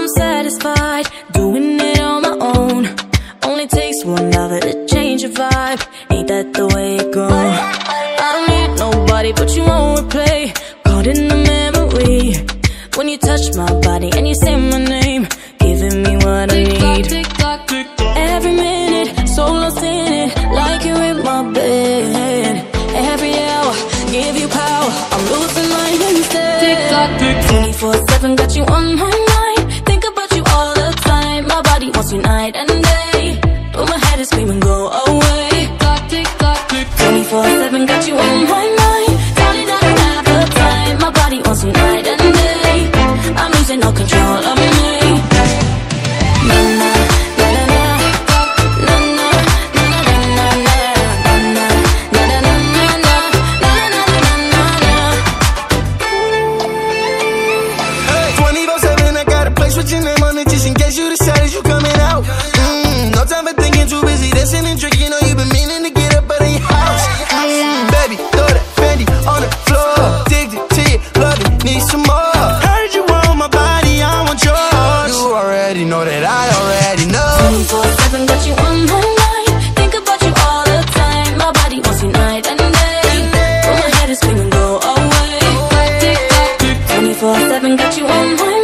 I'm satisfied doing it on my own. Only takes one lover to change a vibe. Ain't that the way it goes? I don't need nobody, but you won't replay. Caught in the memory when you touch my body and you say my name, giving me what I need. Every minute, so lost in it, like you in my bed. Every hour, give you power. I'm losing my instead. 24/7 got you on my mind. Night and day. But my head is screaming, go away. 24 7, got you on my mind. Darling, I don't have the time. My body wants you night and day. I'm losing all control of me. Na na na na na. Na na na na na na. Na na na na na na. Na na na na na na. 24 7, I got a place with your name on it just in case you decided you dancing and drinking. Know you been meaning to get up out of your house. Mm, baby, throw that Fendi on the floor. Addicted to you, love it, need some more. Heard you want my body, I want yours. You already know that I already know. 24 7 got you on my mind. Think about you all the time. My body wants you night and day. But my head is screaming, go away. 24 7 got you on my.